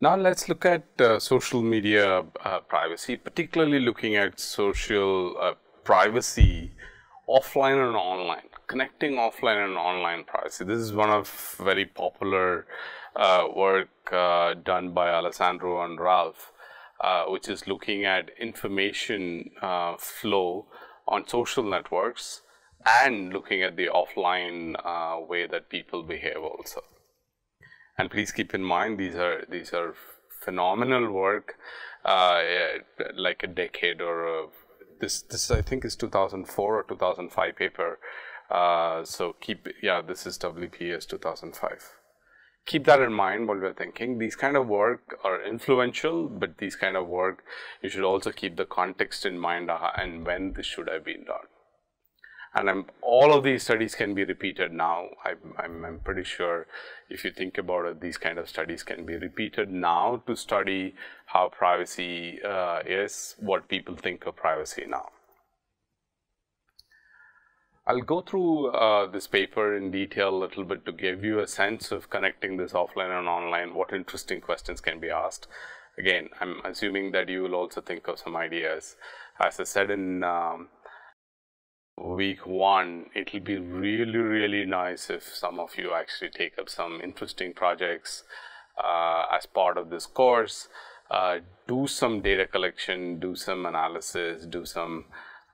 Now let's look at uh, social media uh, privacy, particularly looking at social uh, privacy offline and online, connecting offline and online privacy. This is one of very popular uh, work uh, done by Alessandro and Ralph, uh, which is looking at information flow on social networks and looking at the offline way that people behave also. And please keep in mind these are these are phenomenal work, uh, like a decade or a, this this I think is 2004 or 2005 paper. Uh, so keep yeah this is WPS 2005. Keep that in mind while we're thinking. These kind of work are influential, but these kind of work you should also keep the context in mind uh, and when this should have been done and I'm, all of these studies can be repeated now. I'm, I'm, I'm, pretty sure if you think about it, these kind of studies can be repeated now to study how privacy uh, is, what people think of privacy now. I'll go through uh, this paper in detail a little bit to give you a sense of connecting this offline and online, what interesting questions can be asked. Again, I'm assuming that you will also think of some ideas. As I said in um, week one, it'll be really, really nice if some of you actually take up some interesting projects uh, as part of this course. Uh, do some data collection, do some analysis, do some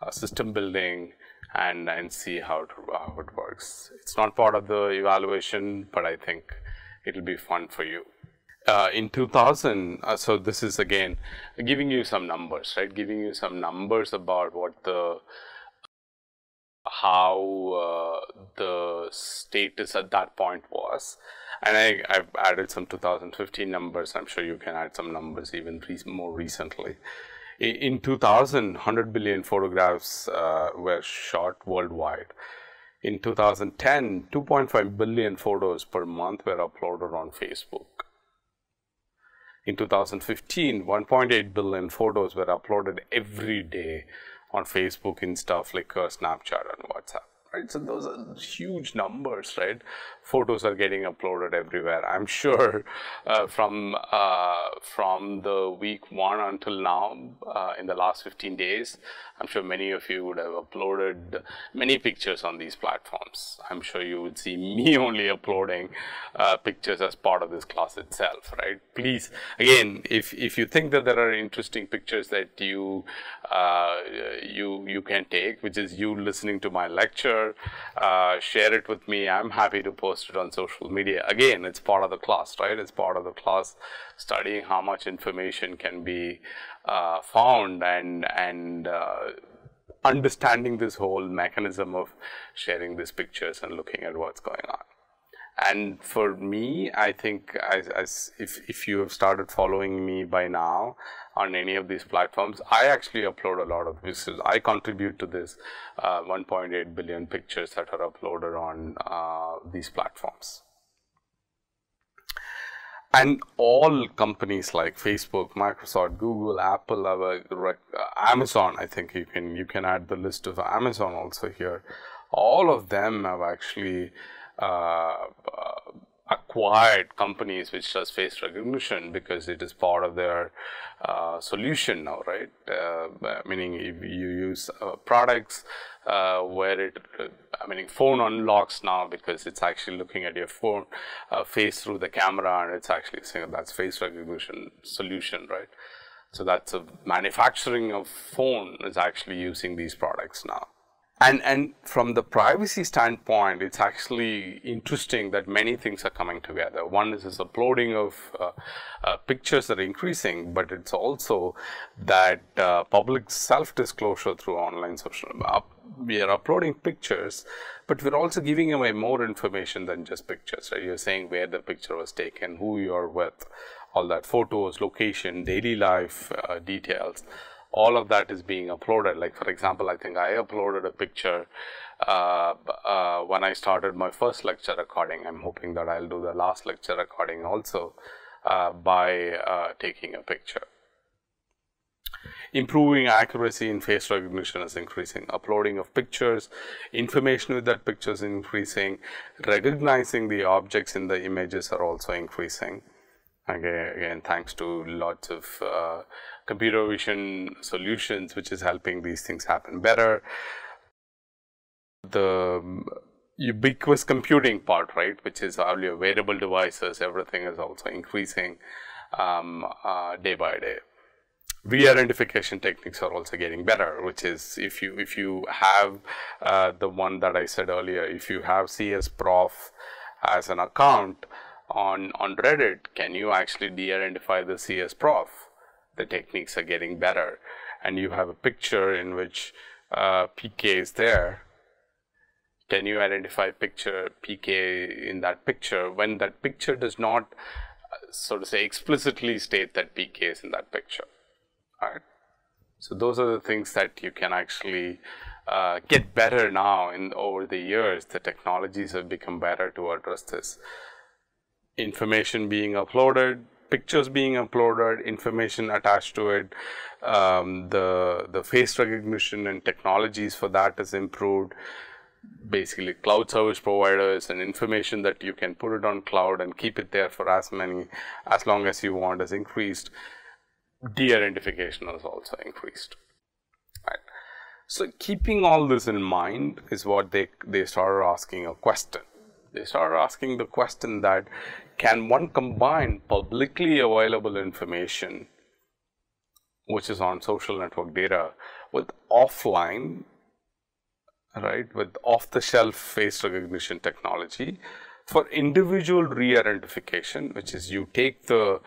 uh, system building, and and see how it, how it works. It's not part of the evaluation, but I think it'll be fun for you. Uh, in 2000, uh, so this is again giving you some numbers, right? Giving you some numbers about what the how uh, the status at that point was. And I, have added some 2015 numbers. I'm sure you can add some numbers even re more recently. In, in 2000, 100 billion photographs uh, were shot worldwide. In 2010, 2.5 billion photos per month were uploaded on Facebook. In 2015, 1.8 billion photos were uploaded every day on Facebook, Insta, Flickr, Snapchat, and WhatsApp. Right? So those are huge numbers, right? Photos are getting uploaded everywhere. I'm sure uh, from uh, from the week one until now, uh, in the last 15 days, I'm sure many of you would have uploaded many pictures on these platforms. I'm sure you would see me only uploading uh, pictures as part of this class itself, right? Please, again, if, if you think that there are interesting pictures that you, uh, you, you can take, which is you listening to my lecture, uh, share it with me. I'm happy to post it on social media. Again, it's part of the class, right? It's part of the class studying how much information can be uh, found and and uh, understanding this whole mechanism of sharing these pictures and looking at what's going on. And for me, I think as, as if, if you have started following me by now on any of these platforms, I actually upload a lot of pictures. I contribute to this uh, 1.8 billion pictures that are uploaded on uh, these platforms and all companies like Facebook, Microsoft, Google, Apple, uh, Amazon. I think you can you can add the list of Amazon also here. All of them have actually uh, acquired companies which does face recognition because it is part of their uh, solution now, right? Uh, meaning if you use uh, products uh, where it, uh, I mean, phone unlocks now because it's actually looking at your phone uh, face through the camera and it's actually saying that's face recognition solution, right? So that's a manufacturing of phone is actually using these products now. And, and from the privacy standpoint, it's actually interesting that many things are coming together. One is this uploading of uh, uh, pictures that are increasing, but it's also that uh, public self-disclosure through online social. Up, we are uploading pictures, but we're also giving away more information than just pictures. Right? You're saying where the picture was taken, who you're with, all that photos, location, daily life uh, details all of that is being uploaded. Like for example, I think I uploaded a picture uh, uh, when I started my first lecture recording. I'm hoping that I'll do the last lecture recording also uh, by uh, taking a picture. Improving accuracy in face recognition is increasing. Uploading of pictures, information with that picture is increasing. Recognizing the objects in the images are also increasing Again, again thanks to lots of uh, computer vision solutions, which is helping these things happen better. The ubiquitous computing part, right, which is all your wearable devices, everything is also increasing um, uh, day by day. Re-identification techniques are also getting better, which is if you if you have uh, the one that I said earlier, if you have CS Prof as an account on on Reddit, can you actually de-identify the CS Prof? The techniques are getting better, and you have a picture in which uh, PK is there can you identify picture PK in that picture when that picture does not, uh, so to say, explicitly state that PK is in that picture, right? So those are the things that you can actually uh, get better now in over the years. The technologies have become better to address this. Information being uploaded, pictures being uploaded, information attached to it, um, the the face recognition and technologies for that is improved. Basically cloud service providers and information that you can put it on cloud and keep it there for as many as long as you want is increased. De-identification is also increased. Right. So keeping all this in mind is what they they started asking a question. They started asking the question that can one combine publicly available information which is on social network data with offline right, with off-the-shelf face recognition technology for individual re-identification, which is you take the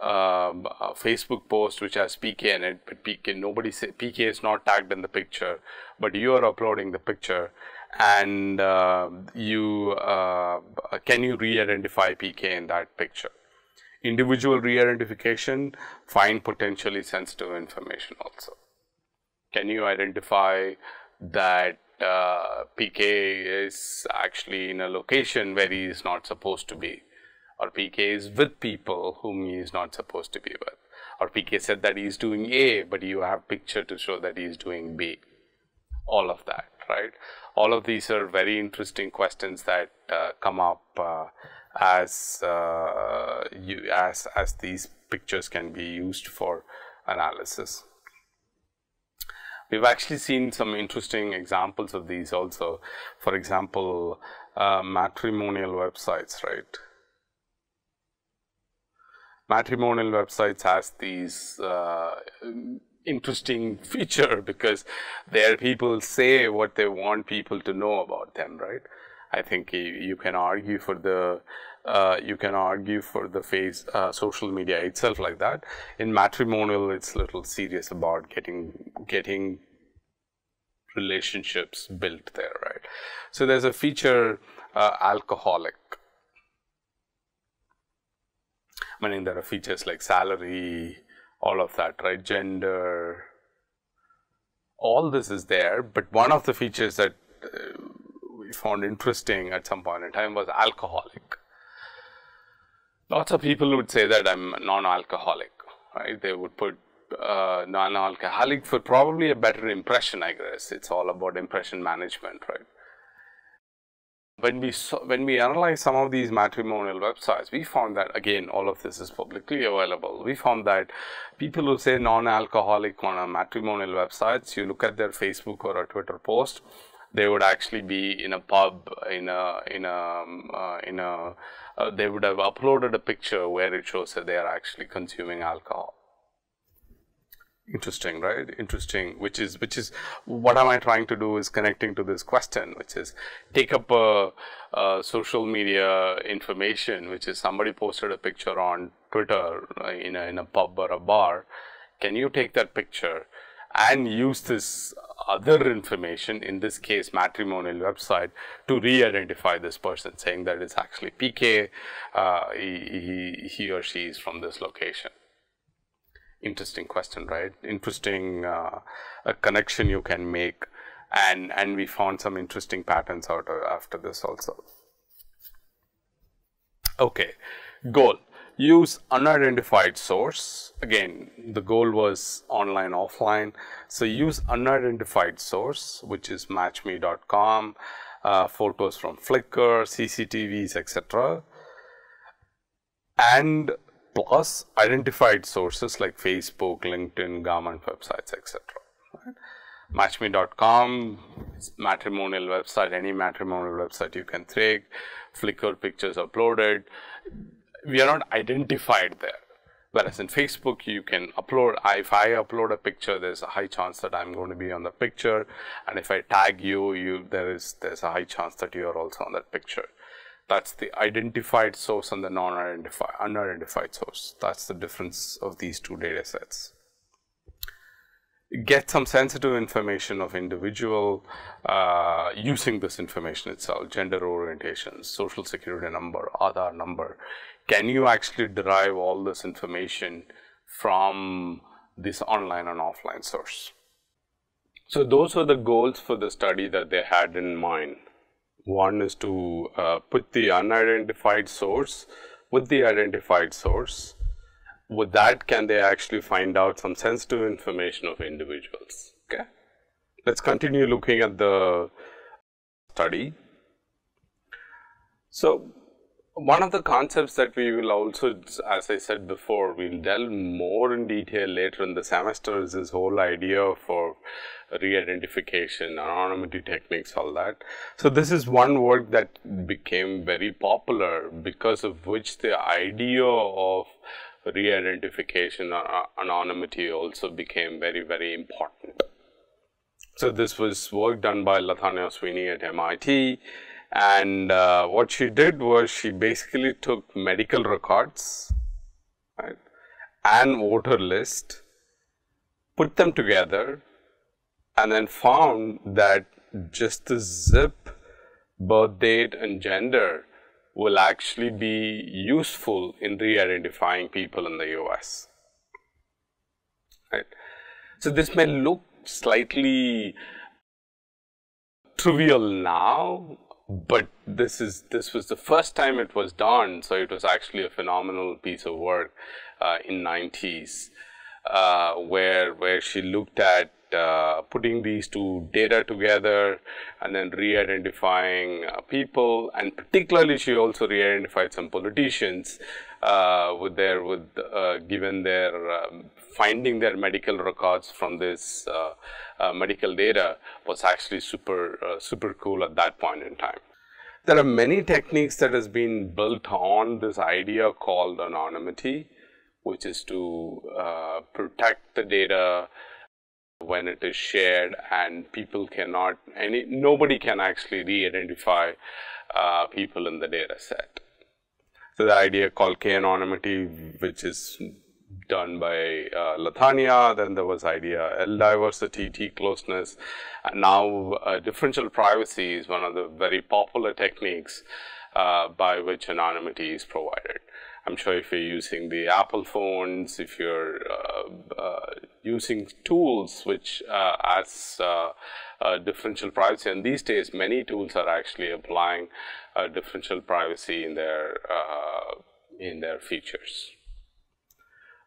um, uh, Facebook post which has PK in it, but PK nobody say PK is not tagged in the picture, but you are uploading the picture, and uh, you uh, can you re-identify PK in that picture. Individual re-identification, find potentially sensitive information also. Can you identify that uh, PK is actually in a location where he is not supposed to be, or PK is with people whom he is not supposed to be with, or PK said that he is doing A, but you have picture to show that he is doing B. All of that, right? All of these are very interesting questions that uh, come up uh, as uh, you as as these pictures can be used for analysis. We've actually seen some interesting examples of these also. For example, uh, matrimonial websites, right? Matrimonial websites has these uh, interesting feature because there people say what they want people to know about them, right? I think you can argue for the uh, you can argue for the face uh, social media itself like that. In matrimonial, it's a little serious about getting getting relationships built there, right? So there's a feature uh, alcoholic. meaning there are features like salary, all of that, right? Gender, all this is there. But one of the features that uh, we found interesting at some point in time was alcoholic. Lots of people would say that I'm non-alcoholic, right? They would put uh, non-alcoholic for probably a better impression, I guess. It's all about impression management, right? When we saw, when we analyze some of these matrimonial websites, we found that again, all of this is publicly available. We found that people who say non-alcoholic on a matrimonial websites, you look at their Facebook or a Twitter post, they would actually be in a pub, in a in a uh, in a uh, they would have uploaded a picture where it shows that they are actually consuming alcohol interesting right? Interesting which is which is what am i trying to do is connecting to this question which is take up a, a social media information which is somebody posted a picture on twitter uh, in a, in a pub or a bar. Can you take that picture and use this other information in this case matrimonial website to re-identify this person saying that it's actually pk uh, he, he, he or she is from this location interesting question, right? Interesting uh, a connection you can make, and and we found some interesting patterns out after this also. Okay, goal. Use unidentified source. Again the goal was online offline. So use unidentified source which is matchme.com uh, photos from flickr cctvs etc and plus identified sources like Facebook, LinkedIn, government websites, etc. Matchme.com, matrimonial website, any matrimonial website you can take, Flickr pictures uploaded. We are not identified there. Whereas in Facebook, you can upload, if I upload a picture, there's a high chance that I'm going to be on the picture. And if I tag you, you there is there's a high chance that you are also on that picture. That's the identified source and the non-identified, unidentified source. That's the difference of these two data sets. Get some sensitive information of individual uh, using this information itself, gender orientation, social security number, Aadhaar number, can you actually derive all this information from this online and offline source? So those were the goals for the study that they had in mind. One is to uh, put the unidentified source with the identified source. With that, can they actually find out some sensitive information of individuals? Okay. Let's continue looking at the study. So one of the concepts that we will also, as I said before, we'll delve more in detail later in the semester is this whole idea for re-identification, anonymity techniques, all that. So this is one work that became very popular because of which the idea of re-identification or anonymity also became very, very important. So this was work done by Latanya Sweeney at MIT and uh, what she did was she basically took medical records right, and voter list, put them together, and then found that just the zip, birth date, and gender will actually be useful in re-identifying people in the US. Right. So this may look slightly trivial now, but this is this was the first time it was done so it was actually a phenomenal piece of work uh, in 90s uh, where where she looked at uh, putting these two data together and then re-identifying uh, people. And particularly she also re-identified some politicians uh, with their with uh, given their um, finding their medical records from this uh, uh, medical data was actually super uh, super cool at that point in time. There are many techniques that has been built on this idea called anonymity, which is to protect the data when it is shared and people cannot any nobody can actually re-identify uh, people in the data set. So the idea called k-anonymity, which is done by uh, then there was idea L diversity, T closeness, and now uh, differential privacy is one of the very popular techniques uh, by which anonymity is provided. I'm sure if you're using the Apple phones, if you're uh, uh, using tools which uh, as differential privacy, and these days many tools are actually applying differential privacy in their in their features.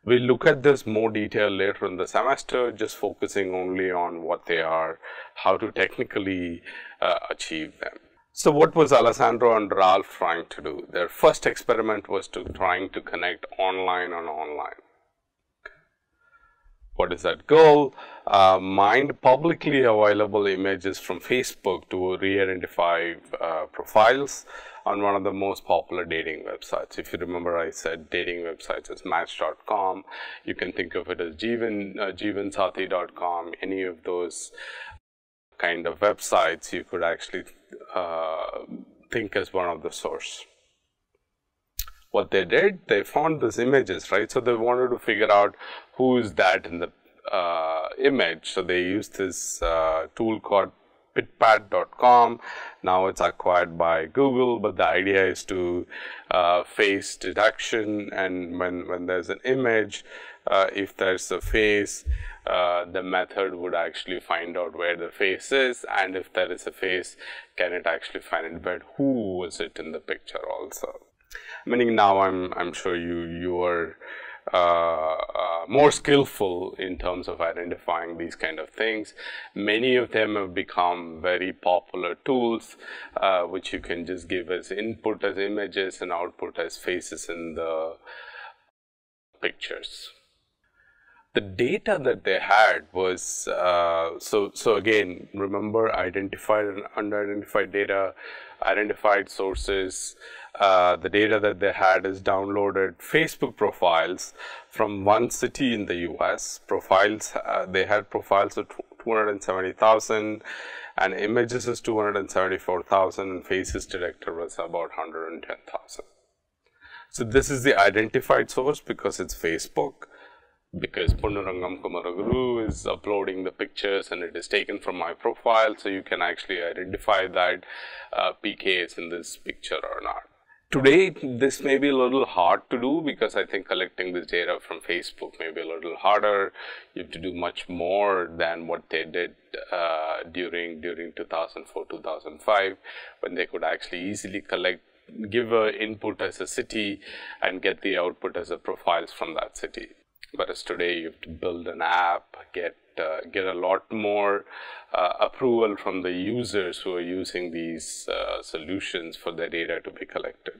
We'll look at this more detail later in the semester, just focusing only on what they are, how to technically uh, achieve them. So what was Alessandro and Ralph trying to do? Their first experiment was to trying to connect online on online. What is that goal? Uh, publicly available images from Facebook to re-identify uh, profiles on one of the most popular dating websites. If you remember, I said dating websites is Match.com. You can think of it as Jeevan, uh, JeevanSathi.com. Any of those kind of websites, you could actually uh, think as one of the source. What they did, they found these images, right? So they wanted to figure out who is that in the uh, image. So they used this uh, tool called PittPatt.com. Now it's acquired by Google, but the idea is to uh, face detection and when, when there's an image, uh, if there's a face, uh, the method would actually find out where the face is and if there is a face, can it actually find it, but who was it in the picture also. Meaning now I'm, I'm sure you, you are more skillful in terms of identifying these kind of things. Many of them have become very popular tools, uh, which you can just give as input as images and output as faces in the pictures. The data that they had was uh, so so again remember identified and unidentified data, identified sources. Uh, the data that they had is downloaded Facebook profiles from one city in the US. Profiles uh, they had profiles of 270,000 and images is 274,000 and faces detector was about 110,000. So this is the identified source because it's Facebook because Ponnurangam Kumaraguru is uploading the pictures and it is taken from my profile so you can actually identify that uh, PK is in this picture or not. Today, this may be a little hard to do because I think collecting this data from Facebook may be a little harder. You have to do much more than what they did uh, during during 2004, 2005, when they could actually easily collect, give input as a city and get the output as a profiles from that city. Whereas today, you have to build an app, get uh, get a lot more uh, approval from the users who are using these uh, solutions for their data to be collected.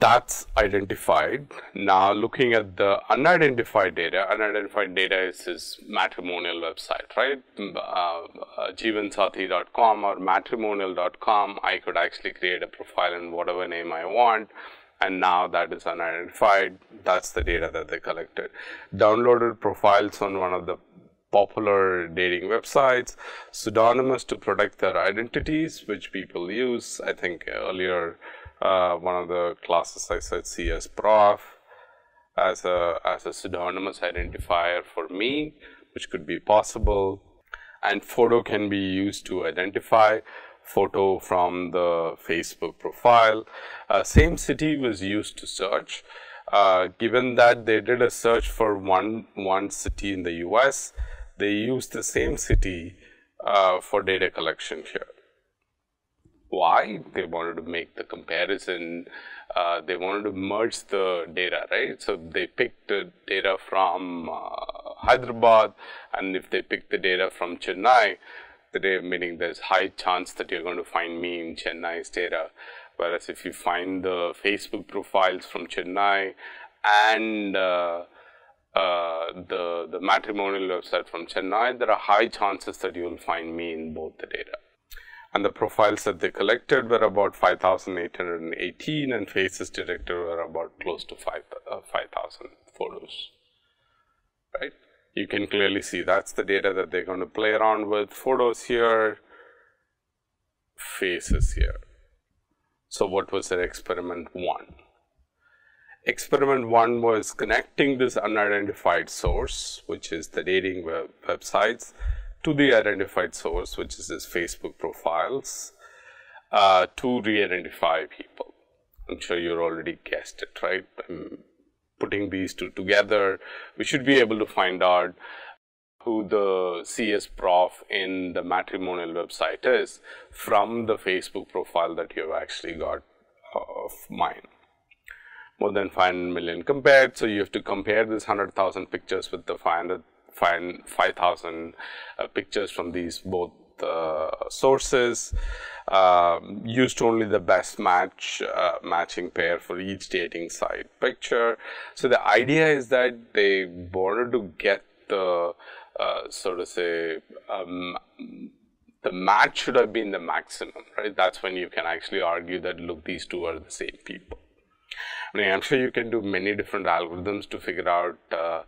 That's identified. Now looking at the unidentified data, unidentified data is his matrimonial website, right? Uh, uh, Jeevansathi.com or matrimonial.com, I could actually create a profile in whatever name I want and now that is unidentified. That's the data that they collected. Downloaded profiles on one of the popular dating websites, pseudonymous to protect their identities, which people use. I think earlier uh, one of the classes I said CS prof as a as a pseudonymous identifier for me, which could be possible. And photo can be used to identify photo from the Facebook profile. Uh, same city was used to search. Uh, given that they did a search for one one city in the US, they used the same city uh, for data collection here. Why? They wanted to make the comparison. Uh, they wanted to merge the data, right? So they picked the data from uh, Hyderabad, and if they pick the data from Chennai, the data meaning there's high chance that you're going to find me in Chennai's data. Whereas if you find the Facebook profiles from Chennai and uh, the, the matrimonial website from Chennai, there are high chances that you will find me in both the data. And the profiles that they collected were about 5,818 and faces detected were about close to 5,000 5, uh, photos, right? You can clearly see that's the data that they're going to play around with. Photos here, faces here. So what was their experiment one? Experiment one was connecting this unidentified source, which is the dating web websites, to the identified source, which is this Facebook profiles, uh, to re-identify people. I'm sure you already guessed it, right? Um, putting these two together, we should be able to find out who the CS prof in the matrimonial website is from the Facebook profile that you have actually got of mine more than 500 million compared. So you have to compare this 100,000 pictures with the 500, 5,000 uh, pictures from these both uh, sources. Um, used only the best match uh, matching pair for each dating site picture. So the idea is that they wanted to get the uh, so to say um, the match should have been the maximum, right? That's when you can actually argue that look, these two are the same people. I mean, I'm sure you can do many different algorithms to figure out uh,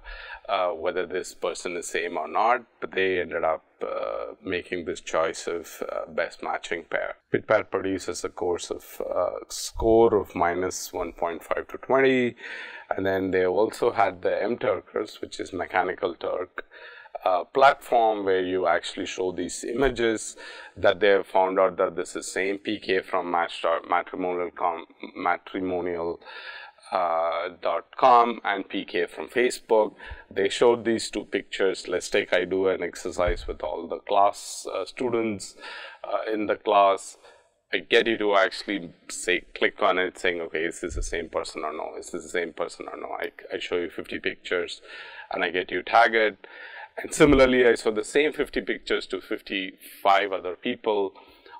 uh, whether this person is same or not, but they ended up uh, making this choice of uh, best matching pair. PittPatt produces a course of uh, score of minus 1.5 to 20, and then they also had the MTurkers, which is Mechanical Turk, uh, platform where you actually show these images that they have found out that this is same PK from matrimonial com, matrimonial uh, .com and PK from Facebook. They showed these two pictures. Let's take I do an exercise with all the class uh, students uh, in the class. I get you to actually say click on it saying okay is this the same person or no is this the same person or no I, I show you 50 pictures and I get you tag it and similarly, I saw the same 50 pictures to 55 other people.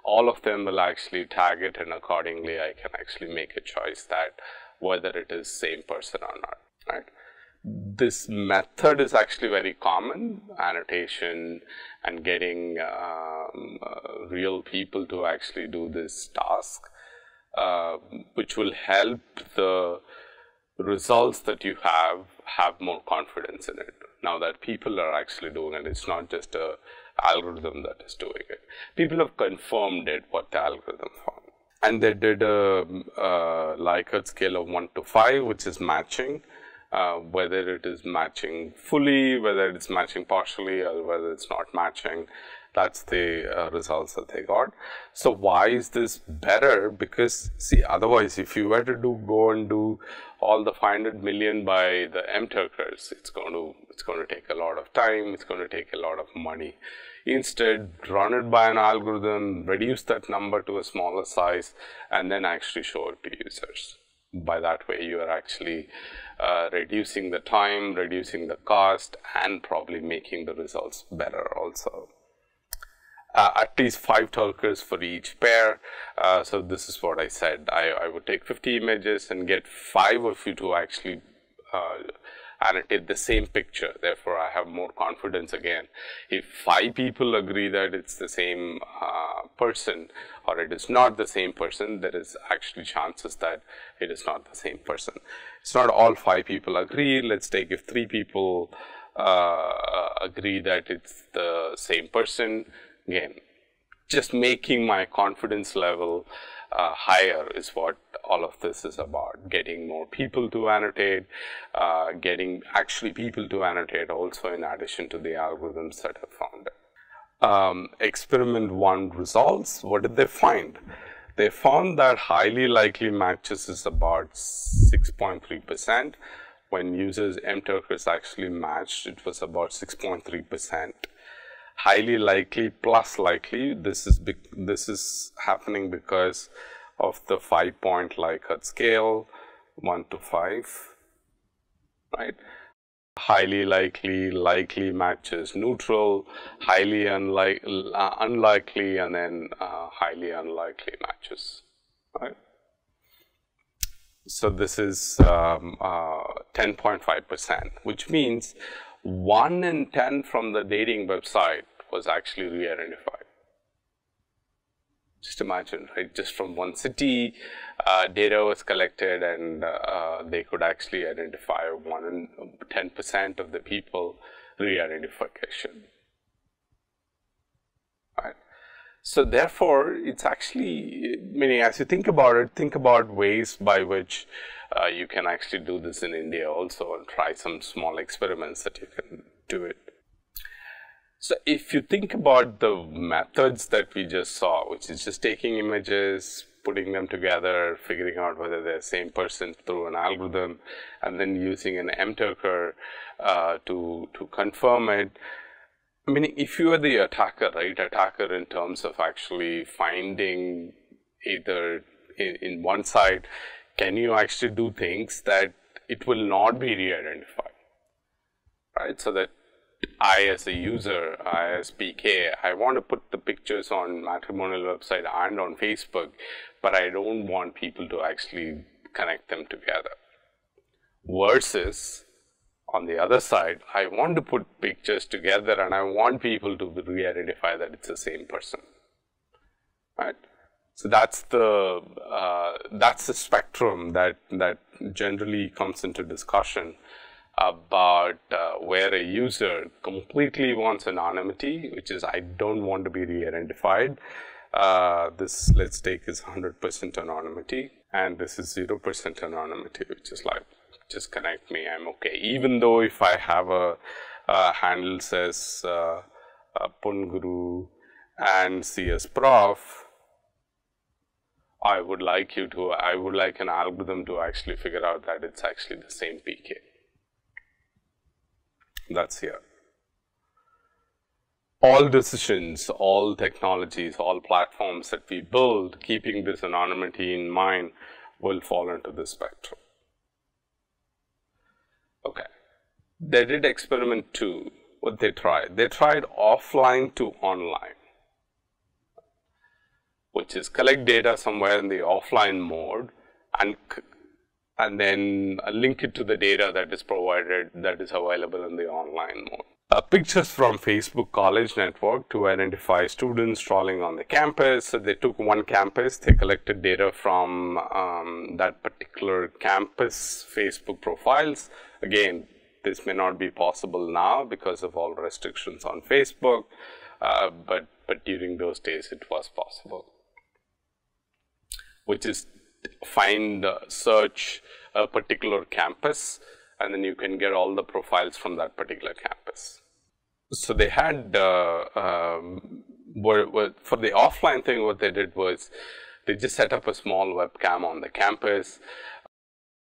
All of them will actually tag it and accordingly I can actually make a choice that whether it is same person or not, right? this method is actually very common annotation and getting um, uh, real people to actually do this task, uh, which will help the results that you have have more confidence in it. Now that people are actually doing it, it's not just a algorithm that is doing it. People have confirmed it what the algorithm found. And they did a, a Likert scale of 1 to 5, which is matching. Uh, whether it is matching fully, whether it's matching partially, or whether it's not matching. That's the uh, results that they got. So why is this better? Because see, otherwise, if you were to do go and do all the 500 million by the MTurkers, it's going to it's going to take a lot of time. It's going to take a lot of money. Instead, run it by an algorithm, reduce that number to a smaller size, and then actually show it to users by that way you are actually uh, reducing the time, reducing the cost, and probably making the results better also. Uh, at least five Turkers for each pair. Uh, so this is what I said. I, I, would take 50 images and get five of you to actually uh, annotate the same picture. Therefore, I have more confidence again. If five people agree that it's the same uh, person or it is not the same person, there is actually chances that it is not the same person. It's not all five people agree. Let's take if three people uh, agree that it's the same person. Again, just making my confidence level uh, higher is what all of this is about. Getting more people to annotate, uh, getting actually people to annotate also in addition to the algorithms that have found it. Um, experiment one results, what did they find? They found that highly likely matches is about 6.3%. When users MTurkers actually matched, it was about 6.3% highly likely plus likely. This is this is happening because of the five point Likert scale, one to five, right? Highly likely, likely matches neutral, highly unlike, uh, unlikely, and then uh, highly unlikely matches, right? So this is 10.5%, um, uh, which means 1 in 10 from the dating website was actually re-identified. Just imagine, right? Just from one city, uh, data was collected and uh, they could actually identify 1 in 10% of the people re-identification. Right? So therefore, it's actually, meaning as you think about it, think about ways by which uh, you can actually do this in India also and try some small experiments that you can do it. So if you think about the methods that we just saw, which is just taking images, putting them together, figuring out whether they're the same person through an algorithm, and then using an MTurker uh, to, to confirm it, meaning if you are the attacker, right, attacker in terms of actually finding either in, in one side, can you actually do things that it will not be re-identified, right? So that I as a user, I as PK, I want to put the pictures on matrimonial website and on Facebook, but I don't want people to actually connect them together. Versus on the other side, I want to put pictures together and I want people to re-identify that it's the same person, right? So that's the uh, that's the spectrum that that generally comes into discussion about uh, where a user completely wants anonymity, which is I don't want to be re-identified. Uh, this let's take is 100% anonymity, and this is 0% anonymity, which is like just connect me, I'm okay. Even though if I have a, a handle says uh, uh, ponguru and CS Prof, I would like you to, I would like an algorithm to actually figure out that it's actually the same PK. That's here. All decisions, all technologies, all platforms that we build, keeping this anonymity in mind, will fall into this spectrum. Okay. They did experiment two. What they tried? They tried offline to online which is collect data somewhere in the offline mode and and then link it to the data that is provided that is available in the online mode. Uh, pictures from Facebook College Network to identify students strolling on the campus. So they took one campus, they collected data from um, that particular campus Facebook profiles. Again, this may not be possible now because of all restrictions on Facebook, uh, but, but during those days it was possible. Which is find, uh, search a particular campus and then you can get all the profiles from that particular campus. So they had, uh, um, were, were, for the offline thing, what they did was they just set up a small webcam on the campus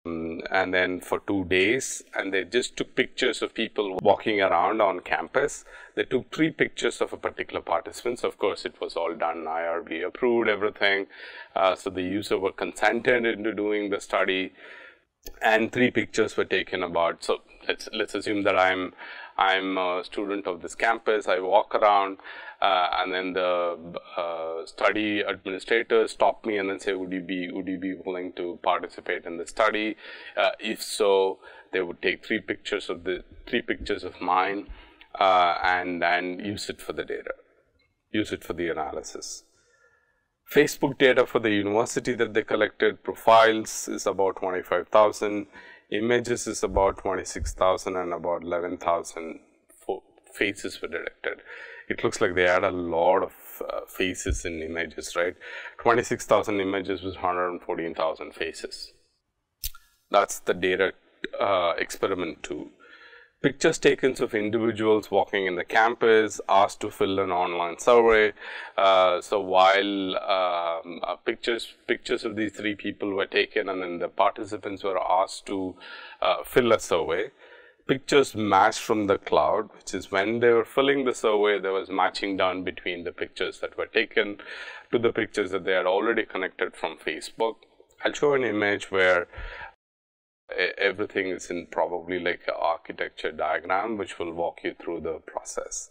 and then for two days and they just took pictures of people walking around on campus. They took three pictures of a particular participants. Of course, it was all done IRB approved, everything. Uh, so the user were consented into doing the study and three pictures were taken about so let's let's assume that i'm i'm a student of this campus. I walk around uh, and then the uh, study administrators stop me and then say would you be would you be willing to participate in the study? Uh, if so they would take three pictures of the three pictures of mine uh, and and use it for the data use it for the analysis. Facebook data for the university that they collected, profiles is about 25,000, images is about 26,000 and about 11,000 faces were detected. It looks like they had a lot of uh, faces in images, right? 26,000 images was 114,000 faces. That's the data uh, experiment 2 pictures taken of individuals walking in the campus, asked to fill an online survey. Uh, so while um, uh, pictures pictures of these three people were taken, and then the participants were asked to uh, fill a survey. Pictures matched from the cloud, which is when they were filling the survey, there was matching done between the pictures that were taken to the pictures that they had already connected from Facebook. I'll show an image where everything is in probably like an architecture diagram which will walk you through the process.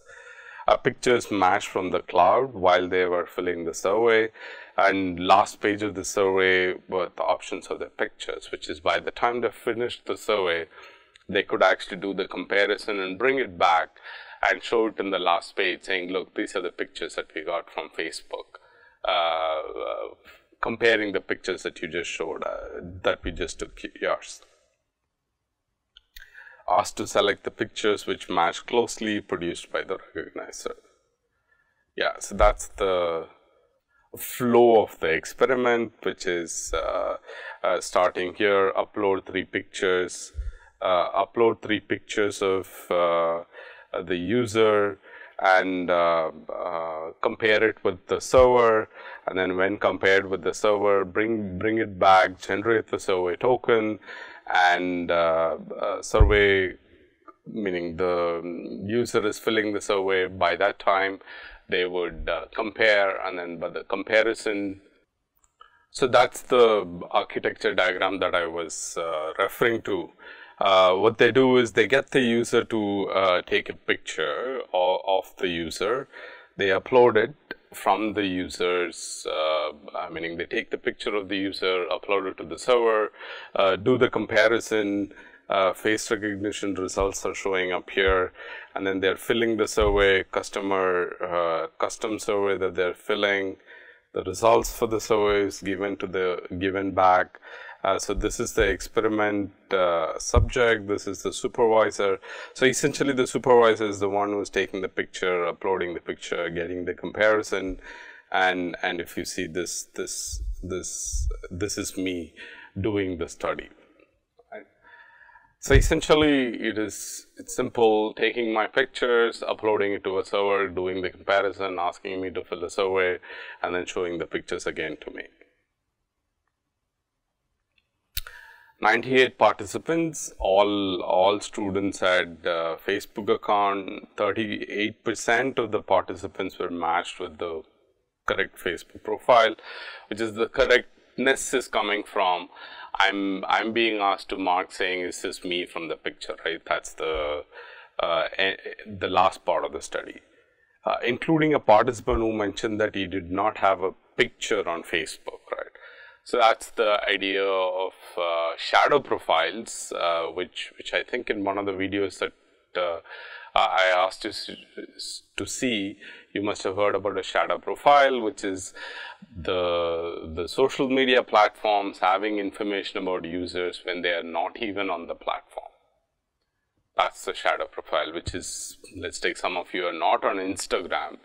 Uh, pictures matched from the cloud while they were filling the survey and last page of the survey were the options of the pictures which is by the time they finished the survey they could actually do the comparison and bring it back and show it in the last page saying look these are the pictures that we got from Facebook uh, uh, comparing the pictures that you just showed uh, that we just took yours asked to select the pictures which match closely produced by the recognizer. Yeah, so that's the flow of the experiment, which is uh, uh, starting here, upload three pictures, uh, upload three pictures of uh, the user and uh, uh, compare it with the server and then when compared with the server bring bring it back generate the survey token and uh, uh, survey meaning the user is filling the survey by that time they would uh, compare and then by the comparison so that's the architecture diagram that I was uh, referring to. Uh, what they do is they get the user to uh, take a picture of, of, the user, they upload it from the users, uh, meaning they take the picture of the user, upload it to the server, uh, do the comparison, uh, face recognition results are showing up here, and then they're filling the survey, customer uh, custom survey that they're filling, the results for the survey is given to the given back. Uh, so this is the experiment uh, subject, this is the supervisor. So essentially the supervisor is the one who's taking the picture, uploading the picture, getting the comparison. And, and if you see this, this, this, this is me doing the study. So essentially it is, it's simple, taking my pictures, uploading it to a server, doing the comparison, asking me to fill a survey, and then showing the pictures again to me. 98 participants, all, all students had uh, Facebook account, 38% of the participants were matched with the correct Facebook profile, which is the correctness is coming from I'm I'm being asked to mark saying is this me from the picture, right? That's the uh, the last part of the study, uh, including a participant who mentioned that he did not have a picture on Facebook? So that's the idea of uh, shadow profiles, uh, which which I think in one of the videos that uh, I asked you to see, you must have heard about a shadow profile, which is the the social media platforms having information about users when they are not even on the platform. That's the shadow profile, which is let's take some of you are not on Instagram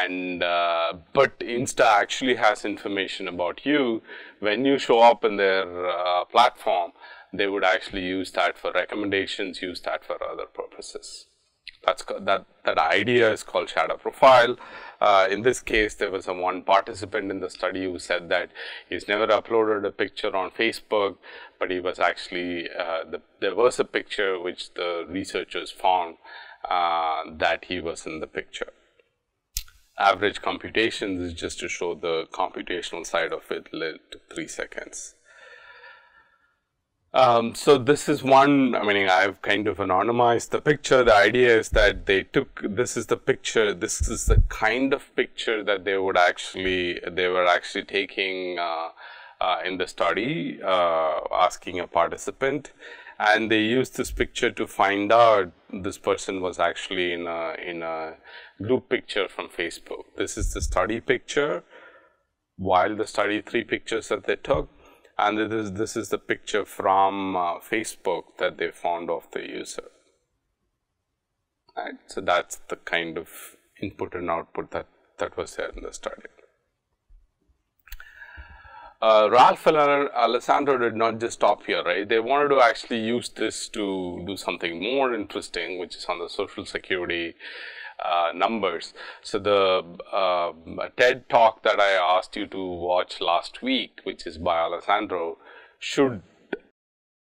and uh, but insta actually has information about you. When you show up in their uh, platform they would actually use that for recommendations use that for other purposes. That's that that idea is called shadow profile. Uh, in this case there was a one participant in the study who said that he's never uploaded a picture on facebook but he was actually uh, the, there was a picture which the researchers found uh, that he was in the picture average computations is just to show the computational side of it to three seconds. Um, so this is one, I mean, I've kind of anonymized the picture. The idea is that they took, this is the picture, this is the kind of picture that they would actually, they were actually taking uh, uh, in the study, uh, asking a participant and they used this picture to find out this person was actually in a in a group picture from Facebook. This is the study picture, while the study three pictures that they took, and this is this is the picture from uh, Facebook that they found of the user. Right, so that's the kind of input and output that that was there in the study uh, Ralph and Alessandro did not just stop here, right? They wanted to actually use this to do something more interesting, which is on the social security uh, numbers. So the uh, TED talk that I asked you to watch last week, which is by Alessandro, should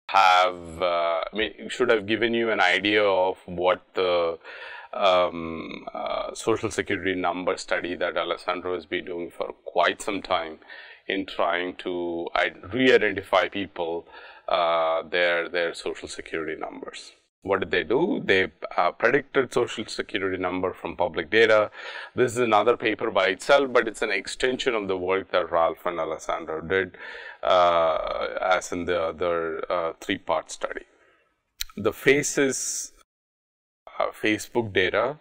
have, uh, I mean, should have given you an idea of what the um, uh, social security number study that Alessandro has been doing for quite some time in trying to re-identify people uh, their their social security numbers. What did they do? They uh, predicted social security number from public data. This is another paper by itself, but it's an extension of the work that Ralph and Alessandro did, uh, as in the other uh, three-part study. The faces uh, Facebook data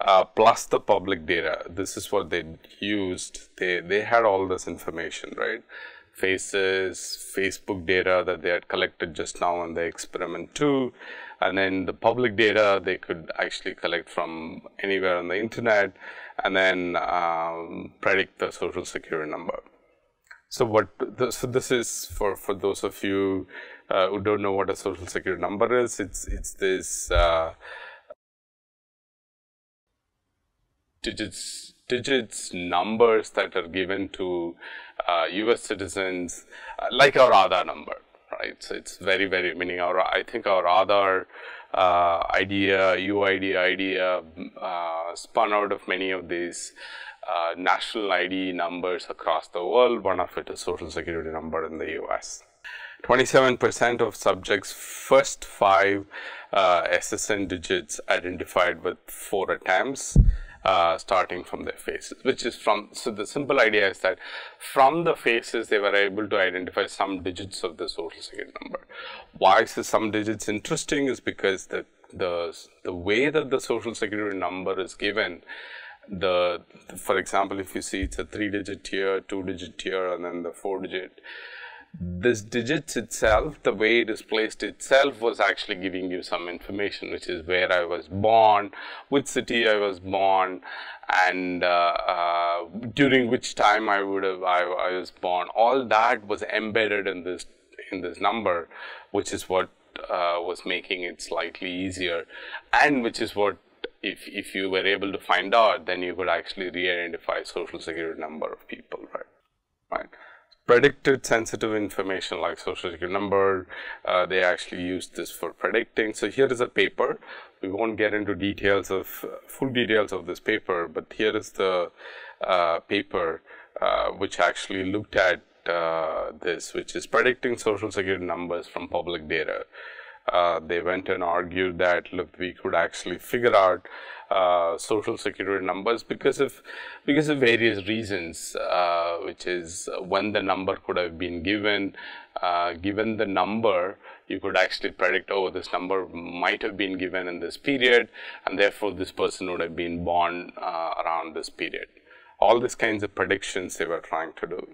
uh, plus the public data. This is what they used. They they had all this information, right? Faces, Facebook data that they had collected just now in the experiment two, and then the public data they could actually collect from anywhere on the internet, and then um, predict the social security number. So what? The, so this is for for those of you uh, who don't know what a social security number is. It's it's this. Uh, digits digits numbers that are given to uh, US citizens uh, like our Aadhaar number right? So it's very very meaning our I think our Aadhaar uh, idea UID idea uh, spun out of many of these uh, national ID numbers across the world. One of it is social security number in the US 27% of subjects first five uh, SSN digits identified with four attempts uh, starting from their faces, which is from, so the simple idea is that from the faces, they were able to identify some digits of the social security number. Why is some digits interesting is because the, the, the way that the social security number is given, the, for example, if you see it's a three digit here, two digit here, and then the four digit, this digits itself, the way it is placed itself was actually giving you some information, which is where I was born, which city I was born, and uh, uh, during which time I would have I, I, was born. All that was embedded in this in this number, which is what uh, was making it slightly easier, and which is what if if you were able to find out, then you could actually re-identify social security number of people, right? Right predicted sensitive information like social security number. Uh, they actually use this for predicting. So here is a paper. We won't get into details of uh, full details of this paper, but here is the uh, paper uh, which actually looked at uh, this, which is predicting social security numbers from public data. uh, they went and argued that look, we could actually figure out uh, social security numbers because of because of various reasons, uh, which is when the number could have been given. Uh, given the number, you could actually predict, oh, this number might have been given in this period, and therefore this person would have been born uh, around this period. All these kinds of predictions they were trying to do,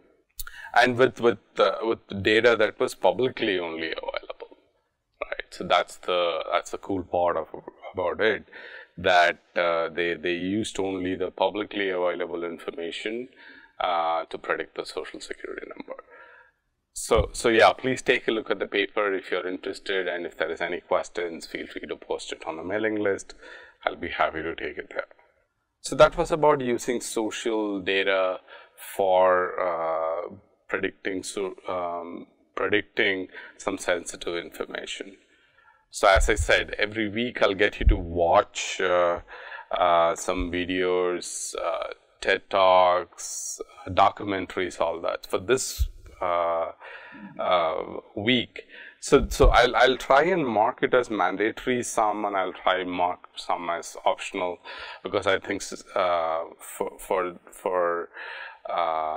and with with uh, with data that was publicly only available, right? So that's the that's the cool part of about it that uh, they they used only the publicly available information uh, to predict the social security number. So, so yeah, please take a look at the paper if you're interested and if there is any questions, feel free to post it on the mailing list. I'll be happy to take it there. So that was about using social data for uh, predicting so, um, predicting some sensitive information. So as I said, every week I'll get you to watch uh, uh, some videos, uh, TED Talks, documentaries, all that. For this uh, uh, week. So, so I'll, I'll try and mark it as mandatory some and I'll try mark some as optional because I think uh, for, for, for uh,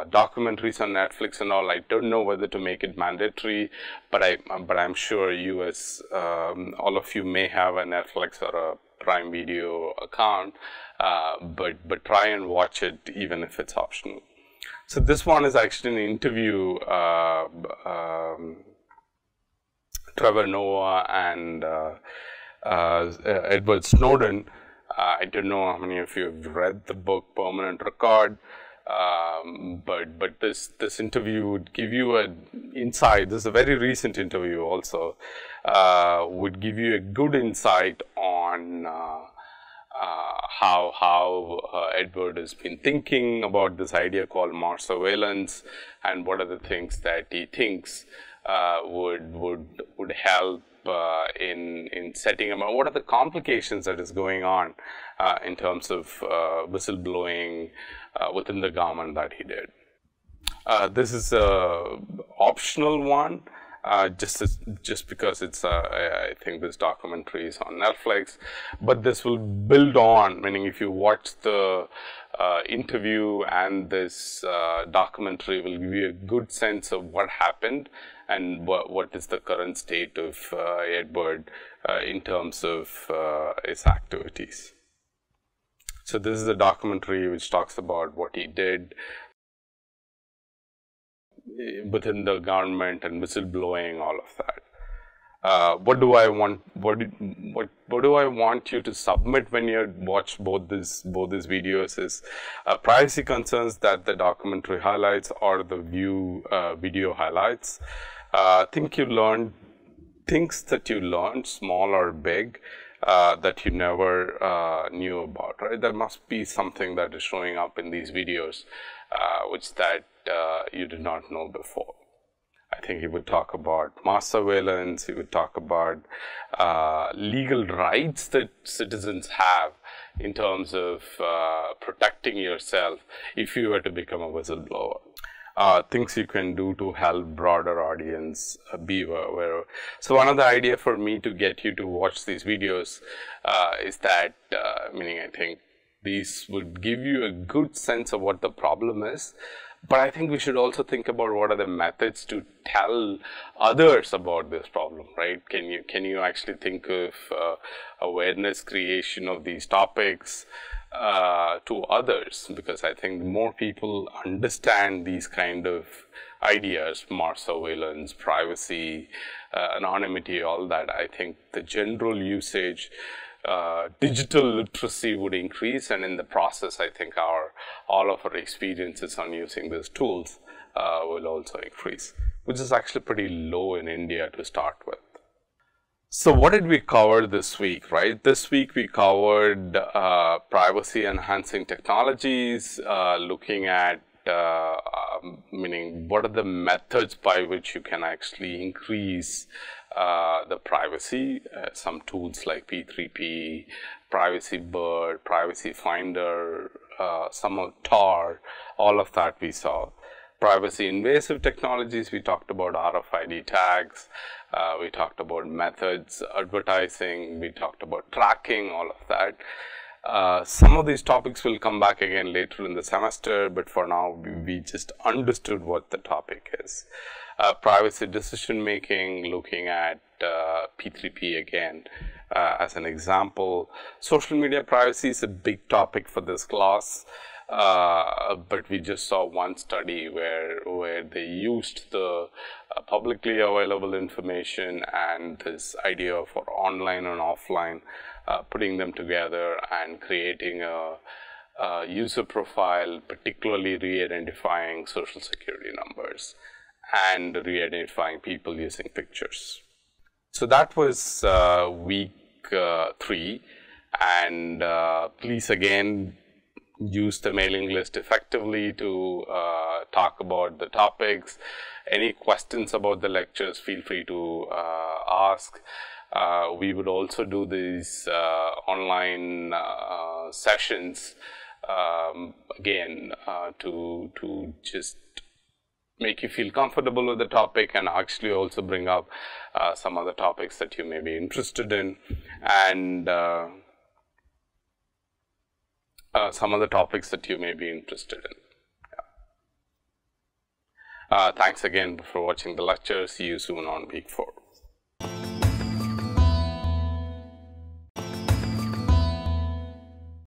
documentaries on Netflix and all. I don't know whether to make it mandatory, but I but I'm sure you as um, all of you may have a Netflix or a Prime Video account, uh, but but try and watch it even if it's optional. So this one is actually an interview. Uh, um, Trevor Noah and uh, uh, Edward Snowden. Uh, I don't know how many of you have read the book Permanent Record, um, but but this this interview would give you an insight. This is a very recent interview, also uh, would give you a good insight on uh, uh, how how uh, Edward has been thinking about this idea called mass surveillance, and what are the things that he thinks uh, would would would help uh, in in setting about what are the complications that is going on uh, in terms of uh, whistleblowing within the government that he did. this is a optional one uh, just as, just because it's uh, I, I, think this documentary is on Netflix, but this will build on. Meaning, if you watch the uh, interview and this uh, documentary, will give you a good sense of what happened and what what is the current state of uh, Edward uh, in terms of his activities. So this is a documentary which talks about what he did, within the government and whistleblowing, all of that. Uh, what do I want? What, do, what what do I want you to submit when you watch both these both these videos? Is uh, privacy concerns that the documentary highlights or the view uh, video highlights? Uh, think you learned things that you learned, small or big, uh, that you never uh, knew about. Right? There must be something that is showing up in these videos, which that you did not know before. I think he would talk about mass surveillance, he would talk about uh, legal rights that citizens have in terms of uh, protecting yourself if you were to become a whistleblower. Uh, things you can do to help broader audience uh, be aware. So one of the idea for me to get you to watch these videos uh, is that, uh, meaning I think these would give you a good sense of what the problem is but I think we should also think about what are the methods to tell others about this problem, right? Can you can you actually think of uh, awareness creation of these topics uh, to others? Because I think the more people understand these kind of ideas, mass surveillance, privacy, uh, anonymity, all that, I think the general usage uh, digital literacy would increase and in the process I think our all of our experiences on using these tools uh, will also increase which is actually pretty low in India to start with. So what did we cover this week, right? This week we covered uh, privacy enhancing technologies, uh, looking at uh, um, meaning what are the methods by which you can actually increase the privacy, uh, some tools like P3P, Privacy Bird, Privacy Finder, uh, some of Tor, all of that we saw. privacy invasive technologies, we talked about RFID tags, uh, we talked about methods, advertising, we talked about tracking, all of that. Uh, some of these topics will come back again later in the semester, but for now we, we just understood what the topic is. Uh, privacy decision making, looking at P3P uh, again uh, as an example. Social media privacy is a big topic for this class. Uh, but we just saw one study where where they used the uh, publicly available information and this idea for online and offline uh, putting them together and creating a user profile, particularly re-identifying social security numbers and re-identifying people using pictures. So that was uh, week uh, three, and uh, please again use the mailing list effectively to uh, talk about the topics. Any questions about the lectures, feel free to uh, ask. Uh, we would also do these online sessions um, again to to just make you feel comfortable with the topic and actually also bring up uh, some other topics that you may be interested in and uh, some other topics that you may be interested in. Yeah. thanks again for watching the lecture. See you soon on week 4.